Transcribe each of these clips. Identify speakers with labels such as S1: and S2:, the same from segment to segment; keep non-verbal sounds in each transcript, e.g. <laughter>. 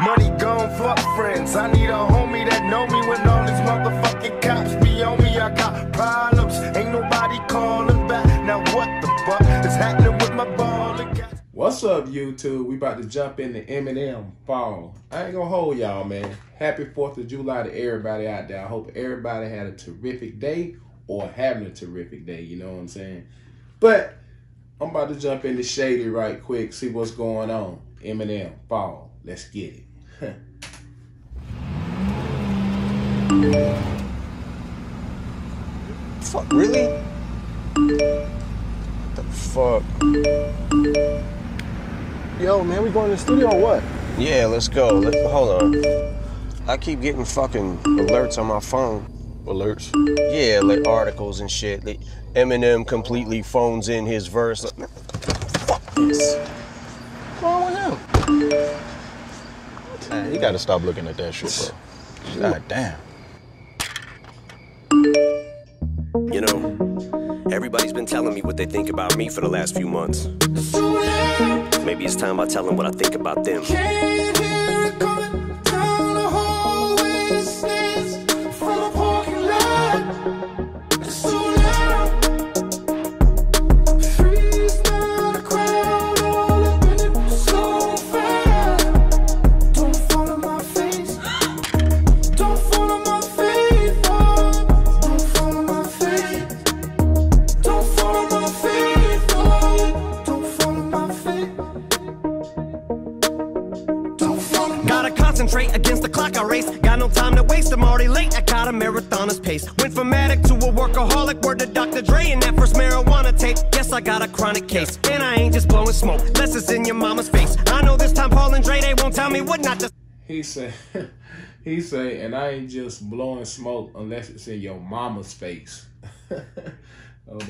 S1: Money gone, fuck friends. I need a homie that know me when all these motherfucking cops be on me. I got problems, ain't nobody calling back. Now what the fuck is happening with my ball?
S2: What's up, YouTube? We about to jump into Eminem Fall. I ain't gonna hold y'all, man. Happy 4th of July to everybody out there. I hope everybody had a terrific day or having a terrific day, you know what I'm saying? But I'm about to jump into Shady right quick, see what's going on. Eminem Fall. Let's get it.
S3: Fuck, really? What the fuck?
S4: Yo, man, we going to the studio or what?
S3: Yeah, let's go. Let, hold on. I keep getting fucking alerts on my phone.
S4: Alerts?
S3: Yeah, like articles and shit. Like Eminem completely phones in his verse. Like, fuck this.
S5: Man, you gotta stop looking at that shit, bro. God damn.
S6: You know, everybody's been telling me what they think about me for the last few months. Maybe it's time I tell them what I think about them. A workaholic. Word to Dr. Dre and that first marijuana tape. Guess I got a chronic case. And I ain't just blowing smoke, less it's in your mama's face. I know this time Paul and Dre, they won't tell me what not to.
S2: He said, <laughs> he say, and I ain't just blowing smoke unless it's in your mama's face. <laughs>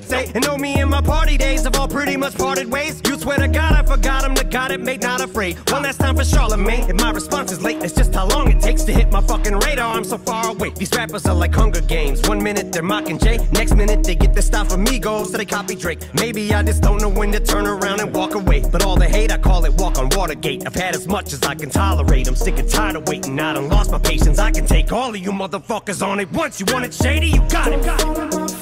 S6: Say, and know me and my party days have all pretty much parted ways. You swear to God, I forgot him, the God it made, not afraid. One last time for Charlamagne. If my response is late, it's just how long it takes to hit my fucking radar. I'm so far away. These rappers are like Hunger Games. One minute they're mocking Jay, next minute they get their style from Migos, so they copy Drake. Maybe I just don't know when to turn around and walk away. But all the hate, I call it walk on Watergate. I've had as much as I can tolerate. I'm sick and tired of waiting. I done lost my patience. I can take all of you motherfuckers on it once. You want it shady? You got it. Got it.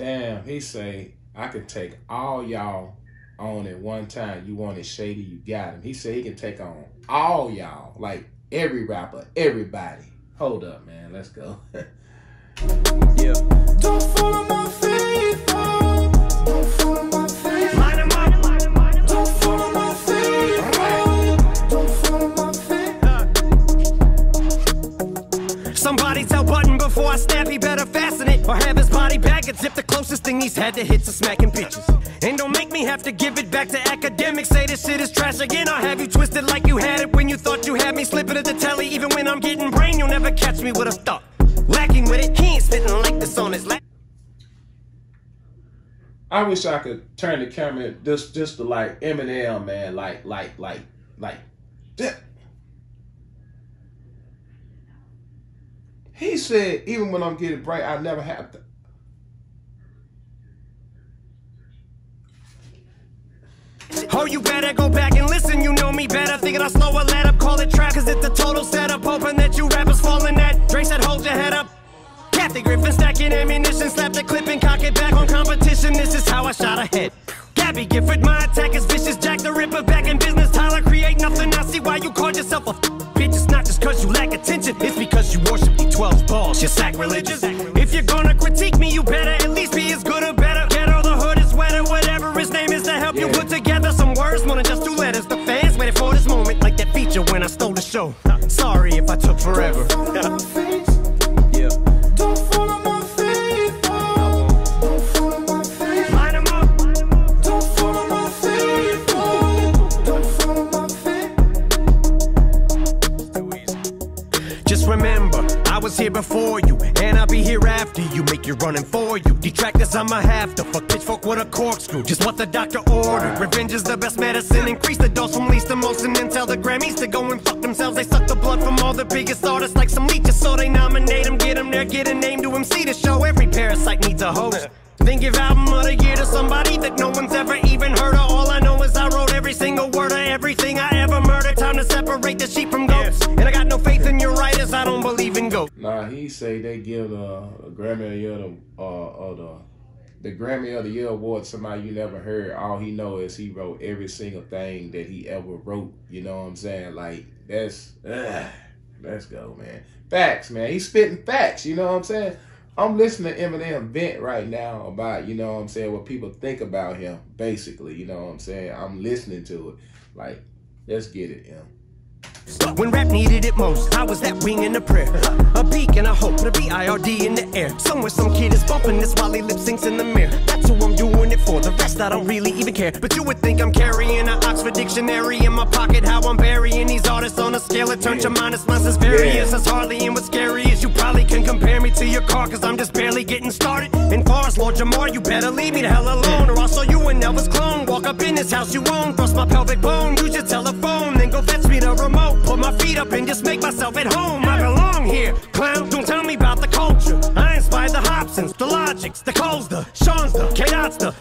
S2: Damn, he say, I can take all y'all on at one time. You want it shady, you got him. He said he can take on all y'all, like every rapper, everybody. Hold up, man. Let's go. <laughs>
S3: Yeah.
S6: Had to hits a smacking bitches. And don't make me have to give it back to academics. Say this shit is trash again. I'll have you twisted like you had it when you thought you had me slipping at the telly. Even when I'm getting brain, you'll never catch me with a thought. Lacking with it, he ain't spitting like this on his lap.
S2: I wish I could turn the camera just just to like Eminem, man. Like, like, like, like. that. He said, even when I'm getting bright, I never have to.
S6: Oh, you better go back and listen, you know me better. Thinking I'll slow a let up, call it trap, cause it's a total setup. Hoping that you rappers fall in that. Dre said, hold your head up. Kathy Griffin stacking ammunition, slap the clip and cock it back on competition. This is how I shot ahead. Gabby Gifford, my attack is vicious. Jack the Ripper back in business. Tyler, create nothing. I see why you called yourself a bitch. It's not just cause you lack attention, it's because you worship the 12 balls. You're sacrilegious. If you're gonna critique me, you better when I stole the show. Sorry if I took forever.
S1: Follow my faith.
S3: Yeah.
S1: Don't follow my faith. Don't follow my faith.
S6: Line 'em up.
S1: Don't follow my faith. Don't follow my faith.
S6: Just remember, was here before you, and I'll be here after you. Make you running for you. Detractors, I'ma have to fuck pitchfork with a corkscrew. Just what the doctor ordered. Revenge is the best medicine. Increase the dose from least to most, and then tell the Grammys to go and fuck themselves. They suck the blood from all the biggest artists like some leeches,
S2: he say they give the uh, Grammy of the Year uh, the the Grammy of the Year award somebody you never heard. All he know is he wrote every single thing that he ever wrote. You know what I'm saying? Like that's let's go, man. Facts, man. He's spitting facts. You know what I'm saying? I'm listening to Eminem vent right now about you know what I'm saying what people think about him. Basically, you know what I'm saying. I'm listening to it. Like, let's get it, Em.
S6: When rap needed it most, I was that wing in the prayer. Beacon, I hope, to be IRD in the air. Somewhere some kid is bumping this while he lip syncs in the mirror. That's who I'm doing it for. The rest I don't really even care. But you would think I'm carrying an Oxford dictionary in my pocket. How I'm burying these artists on a scale that turns your minus minus various. That's hardly and what's scary is you probably can compare me to your car, cause I'm just barely getting started. And far as Lord Jamar, you better leave me the hell alone. Or I'll show you an Elvis clone. Walk up in this house you own, thrust my pelvic bone, use your telephone, then go fetch me the remote. Put my feet up and just make myself at home. I belong here. Clown, Hopsins, the Logics, the Coles, the Sean's, the K-Dots, the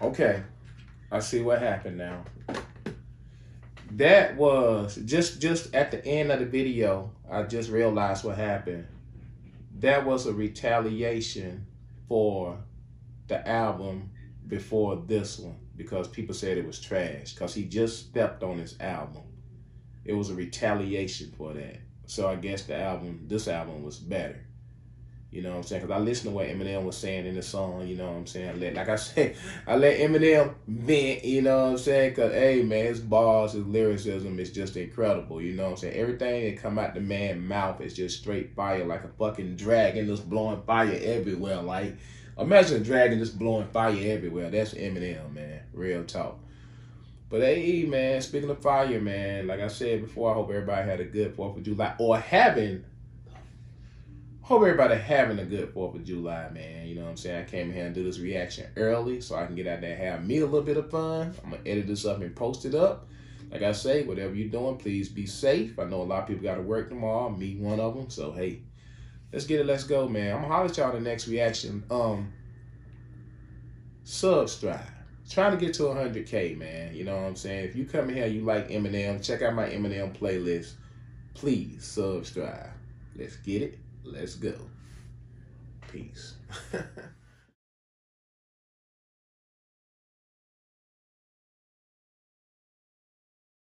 S2: Okay, I see what happened now. That was just just at the end of the video. I just realized what happened. That was a retaliation for the album before this one because people said it was trash because he just stepped on his album. It was a retaliation for that. So I guess the album, this album was better. You know what I'm saying? Because I listened to what Eminem was saying in the song, you know what I'm saying? I let, like I <laughs> said, I let Eminem vent, you know what I'm saying? Because, hey, man, his bars, his lyricism is just incredible, you know what I'm saying? Everything that come out the man's mouth is just straight fire, like a fucking dragon just blowing fire everywhere. Like, imagine a dragon just blowing fire everywhere. That's Eminem, man. Real talk. But hey, man, speaking of fire, man, like I said before, I hope everybody had a good 4th of July or having Hope everybody having a good Fourth of July, man. You know what I'm saying? I came here and do this reaction early so I can get out there and have me a little bit of fun. I'm gonna edit this up and post it up. Like I say, whatever you're doing, please be safe. I know a lot of people got to work tomorrow. Me, one of them. So hey, let's get it. Let's go, man. I'm gonna holler at y'all the next reaction. Um, subscribe. Trying to get to 100k, man. You know what I'm saying? If you come here, you like Eminem, check out my Eminem playlist. Please subscribe. Let's get it. Let's go. Peace. <laughs>